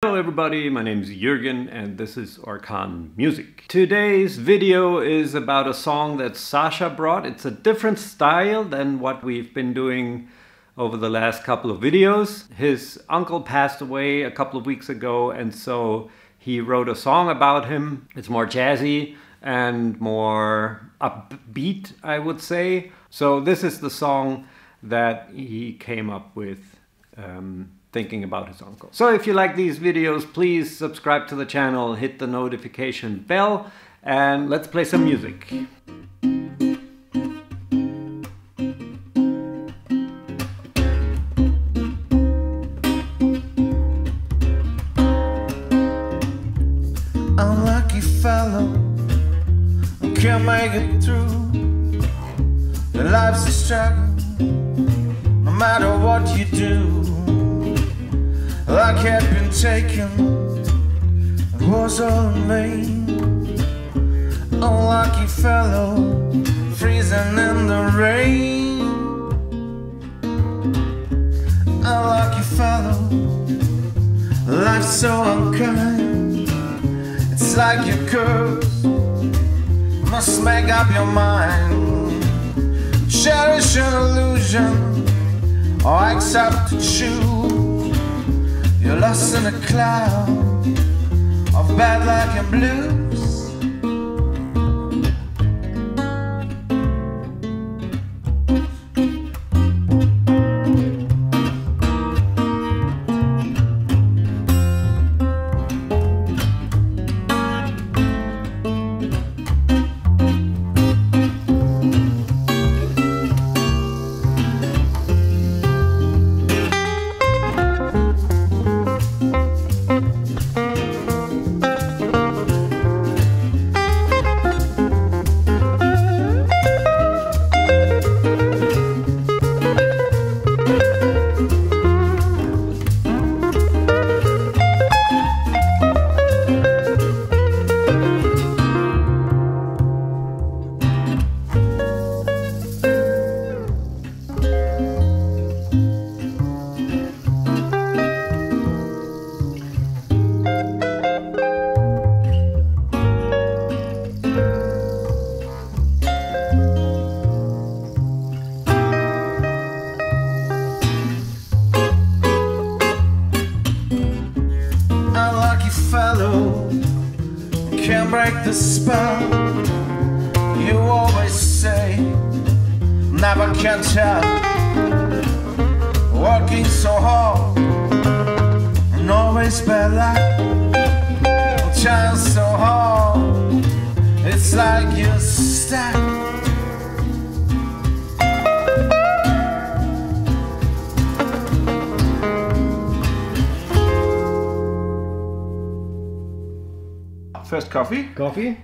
Hello everybody, my name is Jürgen and this is Orkan Music. Today's video is about a song that Sasha brought. It's a different style than what we've been doing over the last couple of videos. His uncle passed away a couple of weeks ago and so he wrote a song about him. It's more jazzy and more upbeat, I would say. So this is the song that he came up with um, thinking about his uncle. So if you like these videos, please subscribe to the channel, hit the notification bell, and let's play some music. Unlucky fellow can't make it through. Your life's a struggle, no matter what you do. Like had been taken, was in vain. Unlucky fellow, freezing in the rain. Unlucky fellow, life's so unkind. It's like your curse must make up your mind. Cherish an illusion or accept to choose. You're lost in a cloud of bad luck and blues. The spell. You always say, never can tell. Working so hard and always luck. Trying so hard, it's like you're stuck. First coffee. Coffee.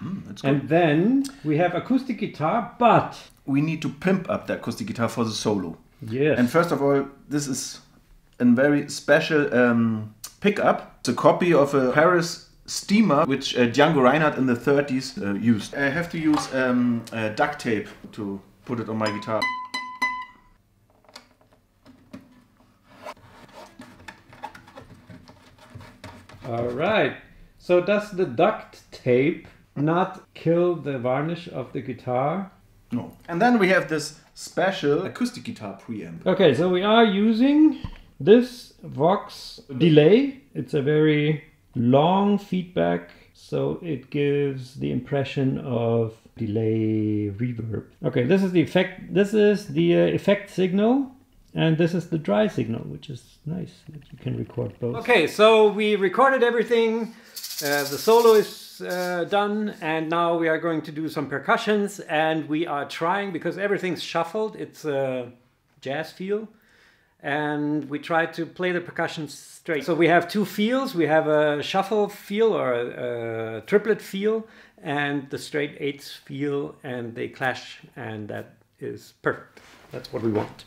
Good. And then we have acoustic guitar, but we need to pimp up the acoustic guitar for the solo. yes. And first of all, this is a very special um, pickup. It's a copy of a Paris Stimer which uh, Django Reinhardt in the 30s uh, used. I have to use um, uh, duct tape to put it on my guitar. All right. So does the duct tape not kill the varnish of the guitar? No. And then we have this special acoustic guitar preamp. Okay, so we are using this Vox delay. It's a very long feedback, so it gives the impression of delay reverb. Okay, this is the effect. This is the uh, effect signal, and this is the dry signal, which is nice that you can record both. Okay, so we recorded everything. Uh, the solo is uh, done, and now we are going to do some percussions. And we are trying because everything's shuffled. It's a jazz feel, and we try to play the percussion straight. So we have two feels. We have a shuffle feel or a, a triplet feel, and the straight eighths feel, and they clash, and that is perfect. That's what we want.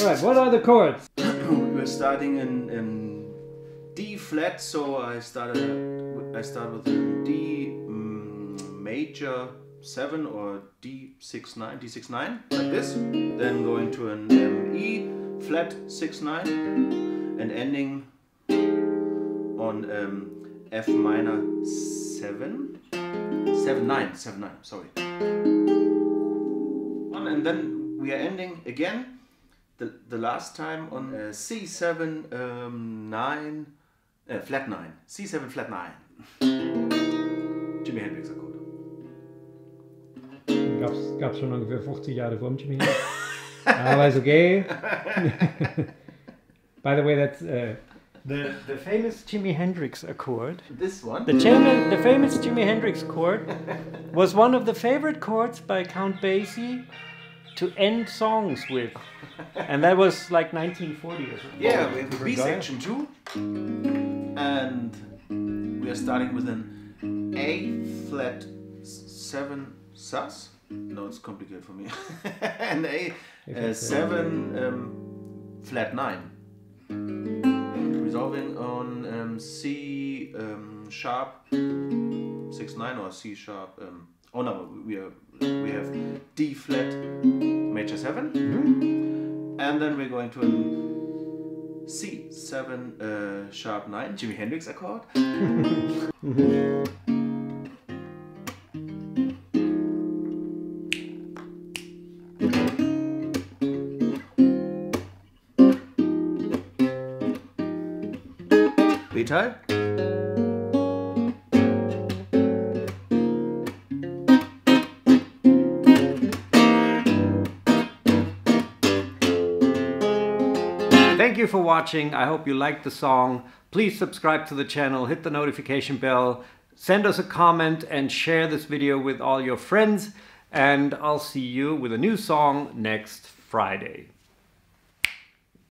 All right. What are the chords? We're starting in, in D flat, so I started. I start with a D mm, major seven or D six nine, D six nine, like this. Then going to an um, E flat six nine, and ending on um, F minor seven, seven nine, seven nine. Sorry. And then we are ending again. The, the last time on uh, C seven um, nine, uh, flat nine, C seven flat nine. Jimi Hendrix Akkord. Gab's, gab's schon ungefähr 50 Jahre vor dem Jimi Hendrix. Aber ist okay. By the way, that's uh, the, the famous Jimi Hendrix Accord. This one. The, Jimi- the famous Jimi Hendrix chord was one of the favorite chords by Count Basie to end songs with. And that was like 1940 or something. Yeah, we have the B section too. And we are starting with an A flat 7 sus. No, it's complicated for me. an A uh, 7 um, flat 9. Resolving on um, C um, sharp 6 9 or C sharp. Um, oh no, we, are, we have D flat major 7 and then we're going to an C7 uh, sharp 9 Jimi Hendrix Accord. B-Teil. You for watching. I hope you liked the song. Please subscribe to the channel, hit the notification bell, send us a comment, and share this video with all your friends. And I'll see you with a new song next Friday.